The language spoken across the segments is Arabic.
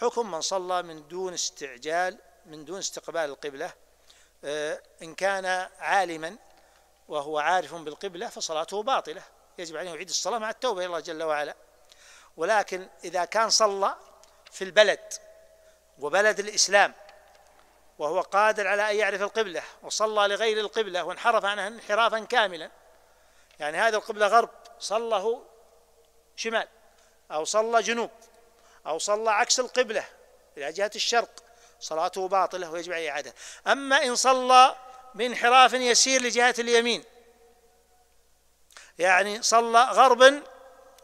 حكم من صلى من دون استعجال من دون استقبال القبلة آه، إن كان عالما وهو عارف بالقبلة فصلاته باطلة. يجب عليه يعيد الصلاة مع التوبة إلى الله جل وعلا. ولكن إذا كان صلى في البلد وبلد الإسلام وهو قادر على أن يعرف القبلة وصلى لغير القبلة وانحرف عنها انحرافا كاملا يعني هذا القبلة غرب صلى شمال أو صلى جنوب أو صلى عكس القبلة إلى جهة الشرق صلاته باطلة ويجب عليه إعادة. أما إن صلى بانحراف يسير لجهة اليمين يعني صلى غرب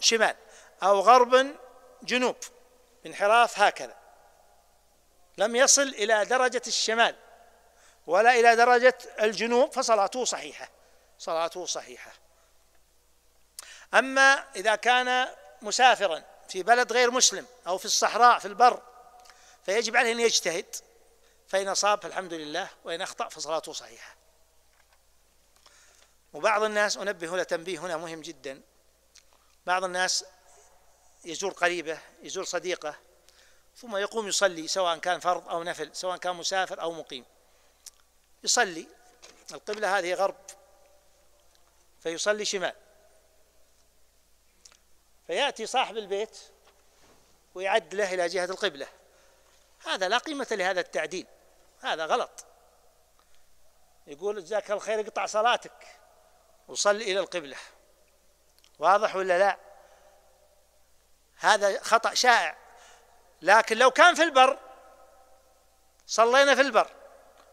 شمال أو غرب جنوب بانحراف هكذا. لم يصل إلى درجة الشمال ولا إلى درجة الجنوب فصلاته صحيحة صلاته صحيحة. أما إذا كان مسافرا في بلد غير مسلم أو في الصحراء في البر فيجب عليه أن يجتهد فإن أصاب فالحمد لله وإن أخطأ فصلاته صحيحة. وبعض الناس أنبه له تنبيه هنا مهم جدا. بعض الناس يزور قريبة يزور صديقة ثم يقوم يصلي سواء كان فرض أو نفل سواء كان مسافر أو مقيم. يصلي القبلة هذه غرب فيصلي شمال. فيأتي صاحب البيت ويعدله إلى جهة القبلة. هذا لا قيمة لهذا التعديل. هذا غلط. يقول جزاك الله خير اقطع صلاتك وصل إلى القبلة. واضح ولا لا؟ هذا خطأ شائع. لكن لو كان في البر صلينا في البر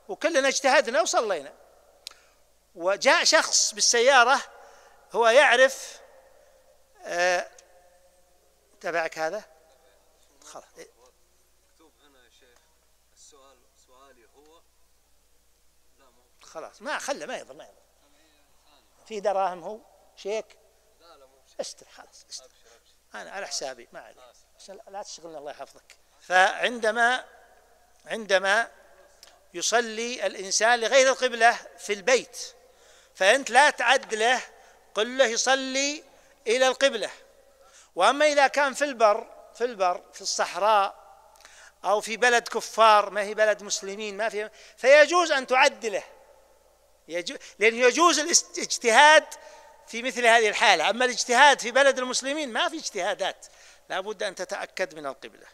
وكلنا اجتهدنا وصلينا. وجاء شخص بالسيارة هو يعرف آه تبعك هذا؟ خلاص. مكتوب هنا يا شيخ السؤال سؤالي هو لا خلاص. ما خله ما يضر ما يضر. في دراهم هو؟ شيك؟ لا لا مو استر خلاص استر. أنا على حسابي ما عليك. لا تشغلنا الله يحفظك. فعندما عندما يصلي الإنسان لغير القبلة في البيت فأنت لا تعدله قل له يصلي إلى القبلة. وأما إذا كان في البر في البر في الصحراء أو في بلد كفار ما هي بلد مسلمين ما في فيجوز أن تعدله. يجوز لأنه يجوز الاجتهاد في مثل هذه الحالة. أما الاجتهاد في بلد المسلمين ما في اجتهادات. لا بد أن تتأكد من القبلة.